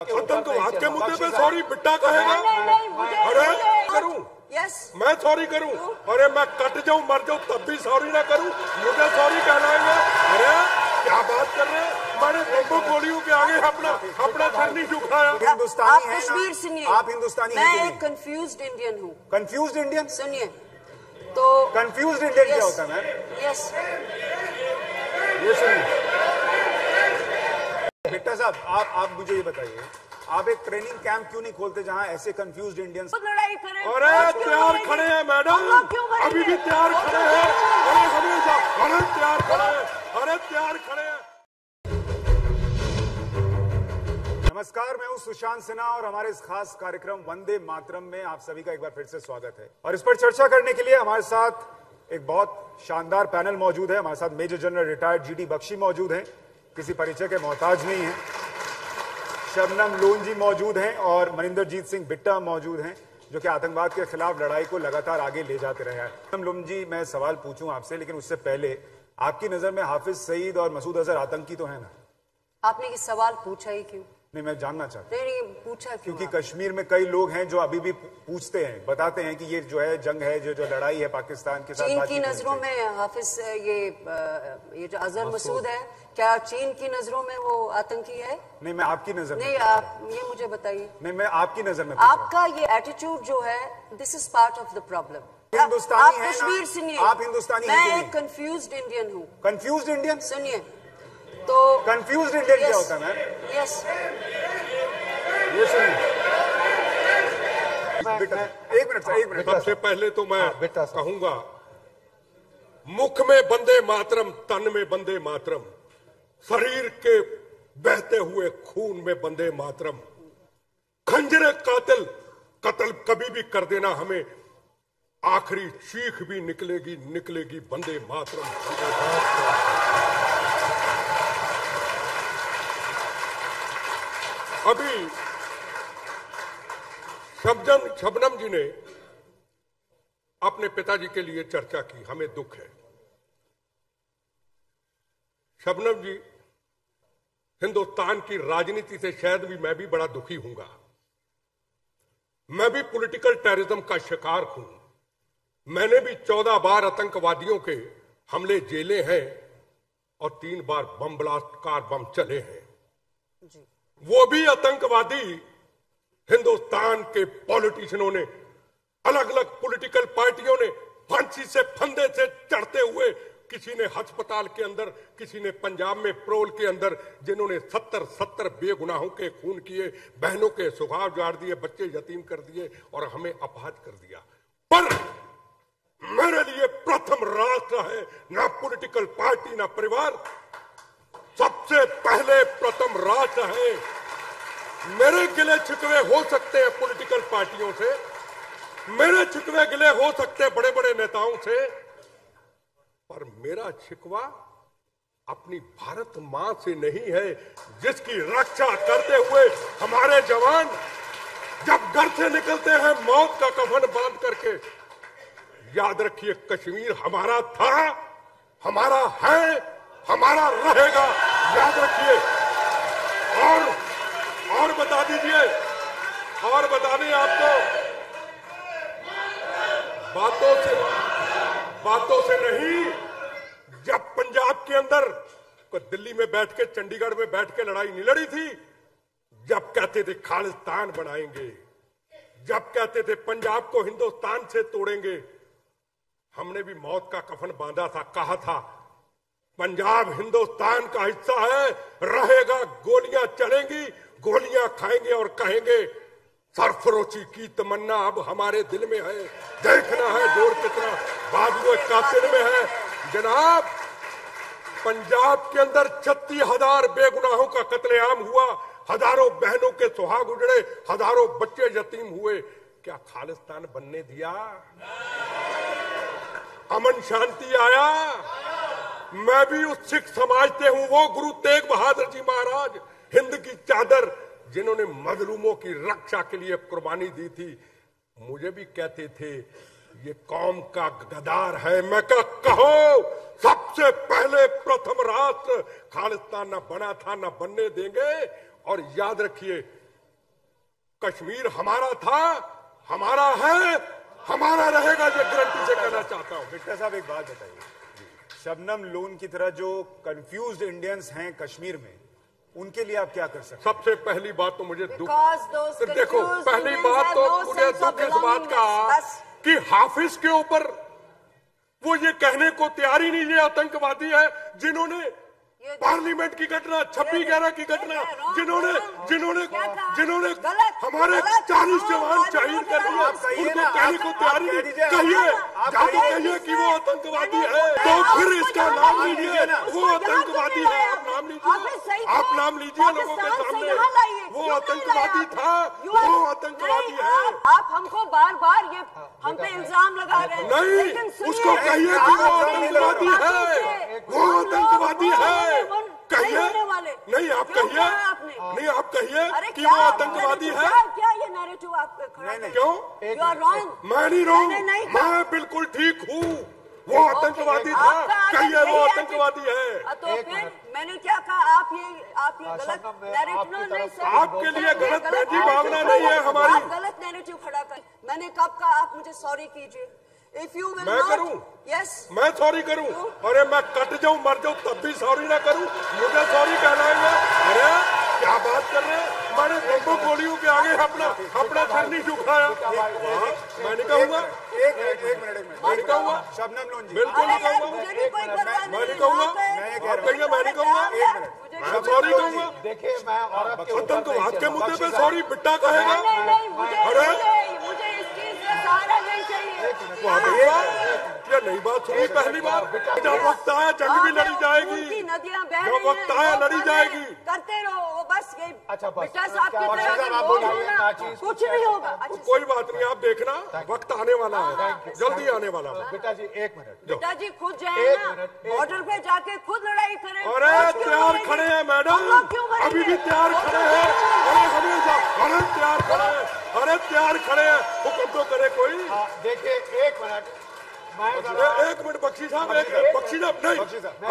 आतंकवाद के मुद्दे पे सॉरी बिट्टा कहेगा। नहीं नहीं मुझे अरे करूँ? यस मैं सॉरी करूँ? अरे मैं कट जाऊँ मर जाऊँ तब भी सॉरी ना करूँ? मुझे सॉरी कहलाएँगे। अरे क्या बात कर रहे हैं? मैंने बम्बो गोलियों के आगे अपना अपना सर नहीं झुकाया। हिंदुस्तानी आप कश्मीर सुनिए। आप हिंदुस्तानी मैं एक नहीं? कंफ्यूज्ड इंडियन हूँ। कंफ्यूज इंडियन सुनिए। तो कंफ्यूज इंडियन क्या होता है मैम? यस ये सुनिए। बेटा साहब आप आप मुझे ये बताइए आप एक ट्रेनिंग कैंप क्यों नहीं खोलते जहाँ ऐसे कंफ्यूज इंडियंस लड़ाई करें अरे तैयार खड़े हैं मैडम? अभी भी तैयार खड़े हैं। अरे हमेशा अरे तैयार खड़े हैं। अरे तैयार खड़े हैं। नमस्कार मैं हूँ सुशांत सिन्हा और हमारे इस खास कार्यक्रम वंदे मातरम में आप सभी का एक बार फिर से स्वागत है। और इस पर चर्चा करने के लिए हमारे साथ एक बहुत शानदार पैनल मौजूद है। हमारे साथ major general retired GD Bakshi मौजूद हैं। किसी परिचय के मोहताज नहीं है। शबनम लोन जी मौजूद हैं और मनिंदरजीत सिंह बिट्टा मौजूद हैं, जो कि आतंकवाद के खिलाफ लड़ाई को लगातार आगे ले जाते रहे हैं। शबनम लोन जी, मैं सवाल पूछूँ आपसे, लेकिन उससे पहले आपकी नज़र में हाफिज सईद और मसूद अजहर आतंकी तो है ना? आपने ये सवाल पूछा ही क्यों? नहीं मैं जानना चाहता हूँ। नहीं पूछा क्यों क्योंकि कश्मीर में कई लोग हैं जो अभी भी पूछते हैं बताते हैं कि ये जो है जंग है जो जो लड़ाई है पाकिस्तान के साथ चीन की नज़रों में हाफिज ये ये जो अजहर मसूद है क्या चीन की नज़रों में वो आतंकी है? नहीं मैं आपकी नज़र नहीं आप ये मुझे बताइए। नहीं मैं आपकी नज़र में। आपका ये एटीट्यूड जो है this is part of the problem Hindustani आप कश्मीर सुनिए। आप हिंदुस्तानी मैं एक नहीं? कंफ्यूज्ड इंडियन हूँ। कंफ्यूज इंडियन सुनिए। तो कंफ्यूज इंडियन क्या होता है मैम। यस ये सुनिए। बेटा एक मिनट एक मिनट। सबसे पहले तो मैं बेटा कहूँगा मुख में बंदे मातरम तन में बंदे मातरम शरीर के बहते हुए खून में बंदे मातरम खंजरे कातिल कत्ल कभी भी कर देना हमें। आखिरी चीख भी निकलेगी निकलेगी बंदे मातरम बंदे मातरम। अभी शबनम शबनम जी ने अपने पिताजी के लिए चर्चा की, हमें दुख है। शबनम जी, हिंदुस्तान की राजनीति से शायद भी मैं भी बड़ा दुखी हूँगा। मैं भी पॉलिटिकल टेररिज्म का शिकार हूँ। मैंने भी चौदह बार आतंकवादियों के हमले जेले हैं और तीन बार बम ब्लास्ट कार बम चले हैं। वो भी आतंकवादी हिंदुस्तान के पॉलिटिशियनों ने अलग अलग पॉलिटिकल पार्टियों ने फांसी से, फंदे से चढ़ते हुए किसी ने अस्पताल के अंदर, किसी ने पंजाब में प्रोल के अंदर, जिन्होंने सत्तर सत्तर बेगुनाहों के खून किए, बहनों के सुखाव जाड़ दिए, बच्चे यतीम कर दिए और हमें अपहाज कर दिया। पर मेरे लिए प्रथम राष्ट्र है, ना पॉलिटिकल पार्टी, ना परिवार सबसे पहले प्रथम राष्ट्र है। मेरे गिले छिकवे हो सकते हैं पॉलिटिकल पार्टियों से। मेरे छिकवे गिले हो सकते हैं बड़े बड़े नेताओं से। पर मेरा छिकवा अपनी भारत माँ से नहीं है, जिसकी रक्षा करते हुए हमारे जवान जब घर से निकलते हैं, मौत का कफन बाँध करके। याद रखिए, कश्मीर हमारा था, हमारा है, हमारा रहेगा। याद रखिए। और और बता दीजिए। और बता दें आपको। बातों से बातों से नहीं, जब पंजाब के अंदर को दिल्ली में बैठ के, चंडीगढ़ में बैठ के लड़ाई नहीं लड़ी थी, जब कहते थे खालिस्तान बनाएँगे, जब कहते थे पंजाब को हिंदुस्तान से तोड़ेंगे, हमने भी मौत का कफन बांधा था, कहा था पंजाब हिंदुस्तान का हिस्सा है। रहेगा, गोलियाँ चलेंगी गोलियाँ खाएँगे और कहेंगे, सरफरोशी की तमन्ना अब हमारे दिल में है। देखना है ज़ोर कितना बाजुओ कातिल में है। जनाब, पंजाब के अंदर छत्तीस हज़ार बेगुनाहों का कत्लेआम हुआ। हज़ारों बहनों के सुहाग उजड़े, हज़ारों बच्चे यतीम हुए। क्या खालिस्तान बनने दिया? अमन शांति आया? मैं भी उस सिख समाज से हूँ, वो गुरु तेग बहादुर जी महाराज, हिंद की चादर जिन्होंने मजलूमों की रक्षा के लिए कुर्बानी दी थी, मुझे भी कहते थे, ये कौम का गदार है। मैं क्या कहो, सबसे पहले प्रथम राष्ट्र खालिस्तान न बना था, न बनने देंगे, और याद रखिए, कश्मीर हमारा था, हमारा है, हमारा रहेगा, ये गारंटी से कहना चाहता हूँ। बिट्टा साहब, एक बात बताइए। शबनम लोन की तरह जो कंफ्यूज इंडियंस हैं कश्मीर में उनके लिए आप क्या कर सकते सबसे पहली बात तो मुझे दुख देखो पहली बात तो मुझे दुख इस बात का कि हाफिज के ऊपर वो ये कहने को तैयार ही नहीं ये आतंकवादी है जिन्होंने पार्लियामेंट की घटना छब्बीस ग्यारह की घटना जिन्होंने जिन्होंने जिन्होंने हमारे चालीस जवान शहीद कर कहिए उनको कहने को तैयार नहीं। कहिए आप जाके कहिए कि वो आतंकवादी है। तो फिर इसका नाम लीजिए। वो आतंकवादी है। आप नाम लीजिए। आप नाम लीजिए लोगों के सामने। वो आतंकवादी था। वो आतंकवादी है। आप- हमको बार बार ये हम पे इल्ज़ाम लगा रहे हैं। नहीं, उसको कहिए कि वो आतंकवादी है। वो आतंकवादी है। कहिए नहीं होने वाले। नहीं आप कहिए। नहीं आप कहिए कि वो आतंकवादी है। क्या ये नैरेटिव आप क्यों? यू आर रॉन्ग मैं नहीं रहूँ। मैं बिल्कुल ठीक हूँ। वो आतंकवादी था। कहिए वो आतंकवादी है। तो फिर मैंने क्या कहा? आप ये आप ये हाँ, गलत नैरेटिव नहीं सर। आपके लिए गलत भावना नहीं है हमारी। गलत नैरेटिव खड़ा कर। मैंने कब कहा? आप मुझे सॉरी कीजिए। इफ़ यू विल मैं करूँ? यस मैं सॉरी करूँ? अरे मैं कट जाऊँ मर जाऊँ तब भी सॉरी ना करूँ। मुझे सॉरी कहलाएँगे अरे क्या बात कर रहे हैं? मैंने गोलियों के आगे अपना अपना सिर नहीं झुकाया। हाँ, मैं नहीं कहूँगा। एक मिनट एक मैं नहीं कहूँगा। शबनम लोन जी बिल्कुल नहीं कहूँगा। मैं नहीं कहूँगा। मैं ये कह आप रहा हूँ। कहिए मैं नहीं कहूँगा। एक मिनट मैं सॉरी कहूँगा। देखिए मैं औरत के ऊपर आतंकवाद नहीं के मुद्दे पे। सॉरी बिट्टा कहेगा। नहीं नहीं मुझे अरे? मुझे मुझे इस चीज़ का सहारा नहीं चाहिए वाह, ये नई बात सुनी पहली बार। जब वक्त आया जंग भी लड़ी जाएगी। नदियाँ बह जब वक्त हैं, आया लड़ी जाएगी। करते रहो वो बस ये अच्छा, बस। बेटा साहब की तरह बख्शी के साहब, आप लोग बोलिए, हो ना, क्या चीज़ कुछ नहीं होगा। अच्छा कोई बात नहीं आप देखना वक्त आने वाला है। जल्दी आने वाला है। बेटा जी एक मिनट। बेटा जी खुद जाए बॉर्डर पे जाके खुद लड़ाई करें। अरे तैयार खड़े हैं मैडम? अभी भी तैयार खड़े हैं अरे तैयार खड़े हैं अरे तैयार खड़े हैं। हुक्म तो करे कोई। हाँ, देखिए एक मिनट। मैं एक मिनट बख्शी साहब एक बख्शी साहब नहीं।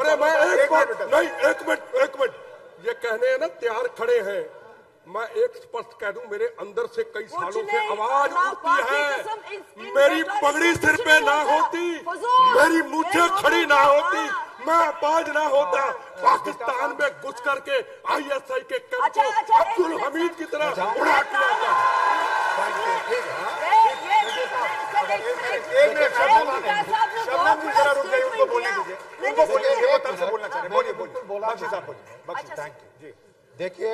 अरे मैं एक मिनट। नहीं एक मिनट एक मिनट। ये कहने हैं ना तैयार खड़े हैं। मैं एक स्पष्ट कह दूँ मेरे अंदर से कई सालों से आवाज़ उठती है। मेरी पगड़ी सिर पे ना होती। मेरी मुझे खड़ी ना होती। हाँ। मैं आवाज़ ना होता। पाकिस्तान घुस करके आईएसआई के कैंप अच्छा, को अच्छा, अब्दुल हमीद की तरह उड़ा दिया बोलिए बोलिए बोलिए बोलिए बोलिए बोलिए बोलिए बोलिए बोलिए बोलिए बोलिए बोलिए बोलिए बोलिए बोलिए बोलिए बोलिए बोलिए बोलिए उनको बोलिए बोलने बोलिए दीजिए बोलिए उनको बोलिए बोलिए बोलिए वो तब से बोलना चाह रहे बोलिए बोलिए बोलिए बोलिए बोलिए बख्शी बोलिए साहब बोलिए बख्शी बोलिए थैंक यू जी देखिए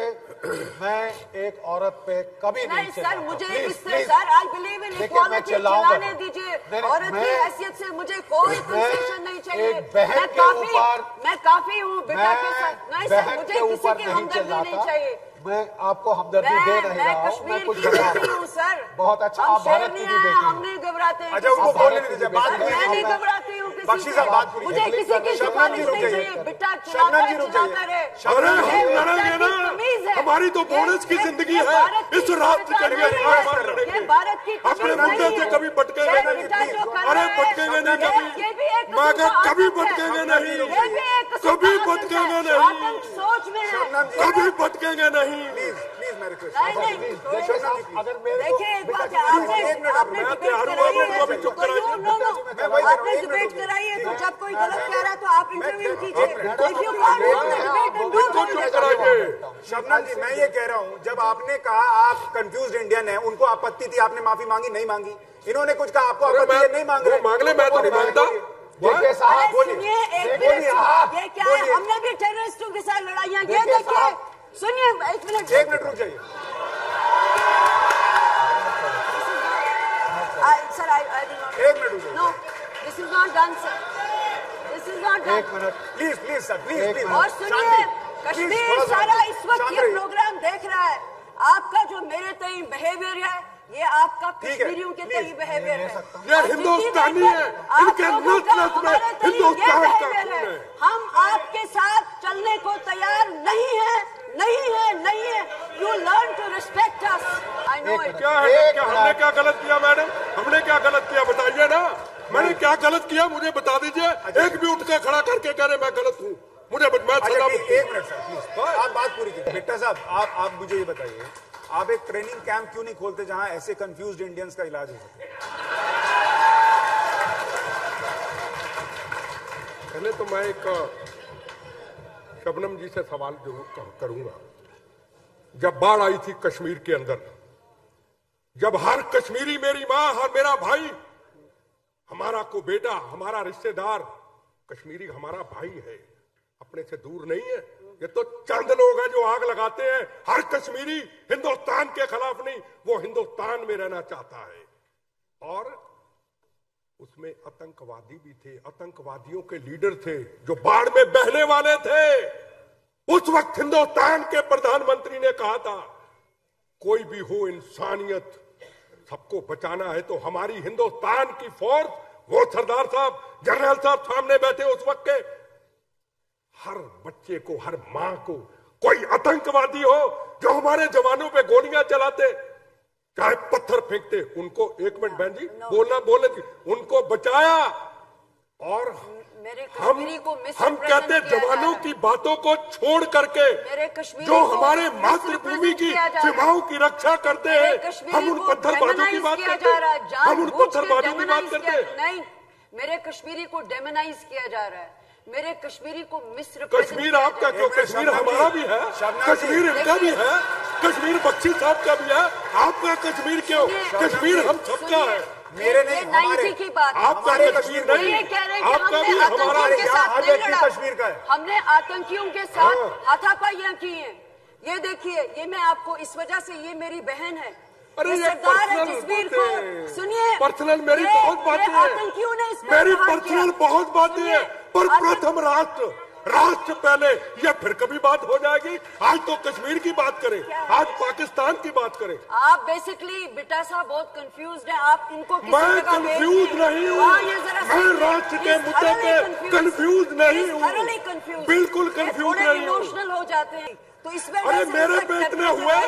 मैं एक औरत पे कभी नहीं नहीं सर। मुझे इससे. Sir I believe in equality नहीं। दीजिए औरत की हैसियत से मुझे कोई कंसेशन नहीं चाहिए। एक बहन मैं के काफ़ी ऊपर- मैं काफ़ी हूँ बेटा मैं के साथ। नहीं सर बहन मुझे के किसी ऊपर की नहीं हमदर्दी नहीं चाहिए। मैं आपको हमदर्दी दे नहीं मैं रहा हूँ मैं कश्मीर कुछ की बता बेटी सर। बहुत अच्छा आप भारत की भी बेटी हम नहीं घबराते। हैं अच्छा उनको बोलने दीजिए बात मैं नहीं घबराती। बख्शी साहब, बात पूरी मुझे किसी की सिफारिश नहीं चाहिए। बेटा शबनम है। रुक रहे अरे हम लड़ेंगे ना। हमारी तो बोनस की ज़िंदगी है। इस राष्ट्र के लिए है। अपने मुद्दे से कभी भटकेंगे नहीं। अरे भटकेंगे नहीं कभी। मैं कभी। भटकेंगे नहीं। कभी भटकेंगे नहीं। कभी भटकेंगे नहीं। प्लीज़ प्लीज़ मैं रिक्वेस्ट नहीं नहीं। देखिए थोड़े- साहब, अगर देखिए एक बात आपने आपने डिबेट कराई है। तो आपने डिबेट कराई है तो जब कोई गलत कह रहा है तो आप इंटरव्यू कीजिए। शबनम जी मैं ये कह रहा हूँ जब आपने कहा आप कंफ्यूज इंडियन हैं उनको आपत्ति थी आपने माफ़ी मांगी नहीं मांगी। इन्होंने कुछ कहा आपको आपत्ति नहीं मांग रहे। मांग ले, मैं तो नहीं माँगता। देखिए साहब सुनिए एक मिनट ये क्या है? हमने भी टेररिस्टों के साथ लड़ाइयाँ की देखिए। सुनिए एक मिनट एक मिनट रुक जाइए। Sir I I will not एक मिनट रुक जाइए no this is not done sir this is not done एक minute. Please please sir please please और सुनिए कश्मीर सारा इस वक्त ये प्रोग्राम देख रहा है। आपका जो मेरे तय बिहेवियर है ये आपका कश्मीरियों के। तय बिहेवियर है। ये हिंदुस्तानी है, इनके में हिंदुस्तान का। हम आपके साथ चलने को तैयार नहीं है। नहीं है नहीं है। You learn to respect us I know it क्या है क्या? हमने क्या गलत किया मैडम? हमने क्या गलत किया बताइए ना। मैंने क्या गलत किया मुझे बता दीजिए। एक भी उठ के खड़ा करके कह रहे मैं गलत हूँ। मुझे मैं अच्छा एक मिनट सर। आप बात पूरी कीजिए। बेटा साहब आप आप मुझे ये बताइए आप एक ट्रेनिंग कैंप क्यों नहीं खोलते जहाँ ऐसे कंफ्यूज इंडियंस का इलाज हो सके? पहले तो मैं एक शबनम जी से सवाल ज़रूर करूँगा। जब बाढ़ आई थी कश्मीर के अंदर, जब हर कश्मीरी मेरी माँ हर मेरा भाई, हमारा को बेटा, हमारा रिश्तेदार, कश्मीरी हमारा भाई है, अपने से दूर नहीं है। ये तो चंद लोग हैं जो आग लगाते हैं। हर कश्मीरी हिंदुस्तान के खिलाफ नहीं, वो हिंदुस्तान में रहना चाहता है। उसमें आतंकवादी भी थे, आतंकवादियों के लीडर थे, जो बाढ़ में बहने वाले थे। उस वक्त हिंदुस्तान के प्रधानमंत्री ने कहा था, कोई भी हो इंसानियत, सबको बचाना है। तो हमारी हिंदुस्तान की फोर्स वो सरदार साहब, जनरल साहब सामने बैठे उस वक्त के। हर बच्चे को, हर माँ को, कोई आतंकवादी हो जो हमारे जवानों पे गोलियाँ चलाते चाहे पत्थर फेंकते उनको एक मिनट बहन जी बोलना बोले थी उनको बचाया। और मेरे हम को हम कहते जा जवानों की बातों को छोड़ करके मेरे कश्मीरी जो हमारे मातृभूमि की जा। सीमाओं की रक्षा करते हैं हम उन पत्थरबाजों की बात करते जा हम उन पत्थरबाजों की बात करते हैं। नहीं मेरे कश्मीरी को डेमोनाइज किया जा रहा है। मेरे कश्मीरी को मिस्र कश्मीर आपका क्यों? कश्मीर हमारा भी है। कश्मीर इनका भी है। कश्मीर बख्शी साहब का भी है। आपका कश्मीर क्यों? कश्मीर हम सबका है। मेरे नहीं, ये 90 हमारे- की बात है। आपका हमारे कश्मीर नहीं। कह रहे हैं कि आपका हमने भी हमारा आतंकियों के साथ नहीं लड़ा। कश्मीर का है। हमने आतंकियों के साथ हाँ। हाथापाइयाँ की हैं। ये देखिए ये मैं आपको इस वजह से ये मेरी बहन है अरे ये पर्सनल को सुनिए पर्सनल मेरी बहुत बातें हैं। मेरी पर्सनल बहुत बातें हैं। पर प्रथम राष्ट्र राष्ट्र पहले ये फिर कभी बात हो जाएगी। आज तो कश्मीर की बात करें आज पाकिस्तान की बात करें। आप बेसिकली बिटा साहब बहुत कंफ्यूज हैं। आप इनको मैं कंफ्यूज नहीं हूँ। हाँ, मैं राष्ट्र के मुद्दे पे कंफ्यूज नहीं हूँ। बिल्कुल कंफ्यूज नहीं इमोशनल हो जाते हैं। तो इसमें अरे मेरे पे इतने हुए?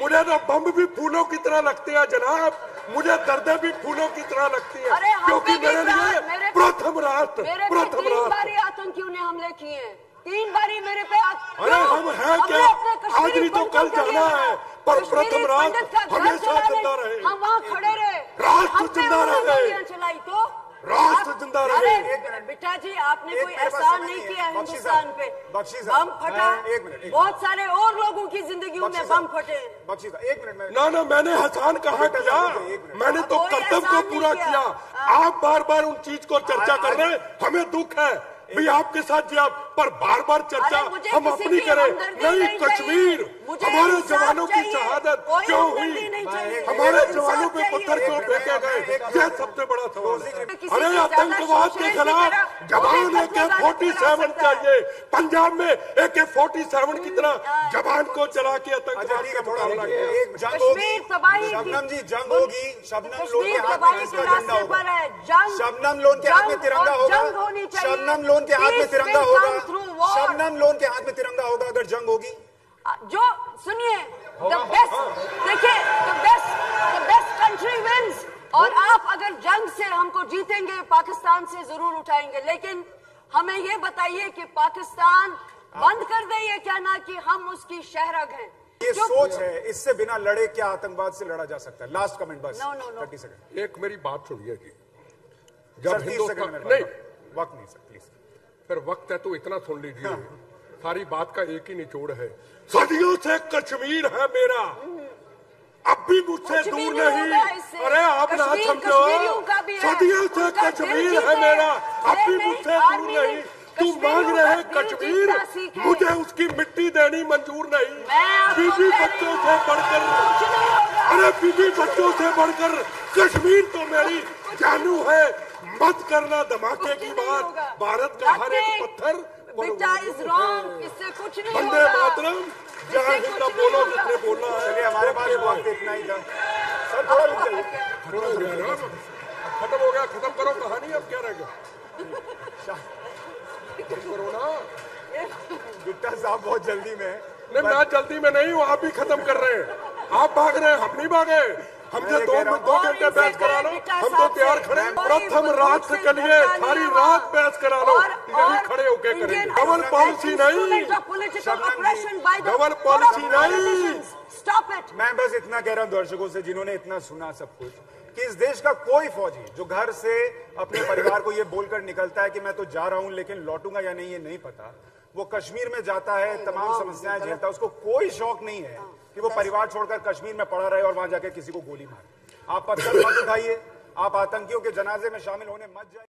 मुझे तो बम भी फूलों की तरह लगते हैं जनाब। मुझे दर्दे भी फूलों की तरह लगती है क्योंकि मेरे लिए प्रथम राष्ट्र प्रथम राष्ट्र आतंकियों ने हमले किए हैं। तीन बारी मेरे पे अरे हम है क्या? आज नहीं तो कल जाना है, पर प्रथम राष्ट्र हमेशा ज़िंदा रहे। हम वहाँ खड़े रहे। राष्ट्र ज़िंदा रहे। चलाई तो राष्ट्र ज़िंदा रहे। बेटा जी आपने कोई एहसान नहीं किया हिंदुस्तान पे। बम फटा। एक मिनट, बहुत सारे और लोगों की ज़िंदगी में बम फटे। एक मिनट ना ना मैंने हसान कहा किया। मैंने तो कर्तव्य को पूरा किया। किया। आप बार बार उन चीज़ को चर्चा कर रहे हैं हमें दुख है। भी आपके साथ जी आप पर बार बार चर्चा हम अपनी करें। नहीं कश्मीर हमारे जवानों की शहादत क्यों हुई? हमारे जवानों पे पत्थर क्यों एक फेंके गए। यह सबसे बड़ा सवाल है। अरे आतंकवाद के खिलाफ जवान कोई ए के फोर्टी सेवन चाहिए। पंजाब में ए के फोर्टी सेवन की तरह जवान को चला के अच्छा आतंकवाद का थोड़ा मुकाबला किया। जंग होगी। शबनम जी जंग होगी। शबनम लोन के हाथ में झंडा होगा? शबनम लोन के हाथ में तिरंगा होगा। जंग शबनम लोन के हाथ में तिरंगा होगा। War. शबनम लोन के हाथ में तिरंगा होगा अगर जंग होगी जो सुनिए द बेस्ट देखिए the best the best country wins और आप अगर जंग से हमको जीतेंगे पाकिस्तान से ज़रूर उठाएँगे लेकिन हमें ये बताइए कि पाकिस्तान बंद कर दे ये कहना कि हम उसकी शहरग हैं ये सोच है इससे बिना लड़े क्या आतंकवाद से लड़ा जा सकता है लास्ट कमेंट बस. थर्टी सेकंड एक मेरी बात सुनिए जी सर जब हिंदुस्तान नहीं वक्त नहीं सर प्लीज़ फिर वक्त है तो इतना सुन लीजिए। सारी बात का एक ही निचोड़ है। सदियों से कश्मीर है मेरा। अब भी मुझसे दूर नहीं। अरे आप ना समझो। है। सदियों से कश्मीर है मेरा। अब भी मुझसे दूर नहीं। तुम मांग रहे कश्मीर। मुझे उसकी मिट्टी देनी मंजूर नहीं। बीबी बच्चों से बढ़कर अरे बीबी बच्चों से बढ़कर कश्मीर तो मेरी जानू है। मत करना धमाके की बात। भारत का हर एक पत्थर। इससे कुछ नहीं वंदे होगा। मातरम। हिंद का बोलो। जिसने बोलना है। हमारे पास वक्त इतना ही था। सर थोड़ा खत्म हो गया खत्म हो गया। खत्म करो कहानी अब क्या रह गया? खत्म करो ना। बिट्टा साहब बहुत जल्दी में है। नहीं मैं जल्दी में नहीं हूँ आप भी खत्म कर रहे हैं। आप भाग रहे हैं हम नहीं भागे। हमसे दो दो घंटे बहस करा लो हम तो तैयार खड़े प्रथम राष्ट्र से के लिए नहीं सारी रात बहस करा लो। यही खड़े होके करेंगे। डबल पॉलिसी नहीं। डबल पॉलिसी नहीं. Stop it. मैं बस इतना कह रहा हूँ दर्शकों से जिन्होंने इतना सुना सब कुछ कि इस देश का कोई फौजी जो घर से अपने परिवार को ये बोलकर निकलता है कि मैं तो जा रहा हूँ लेकिन लौटूँगा या नहीं ये नहीं पता। वो कश्मीर में जाता है तमाम समस्याएँ झेलता है उसको कोई शौक नहीं है। कि वो परिवार छोड़कर कश्मीर में पड़ा रहे और वहाँ जाकर किसी को गोली मारे। आप पत्थर मत उठाइए, आप आतंकियों के जनाजे में शामिल होने मत जाइए।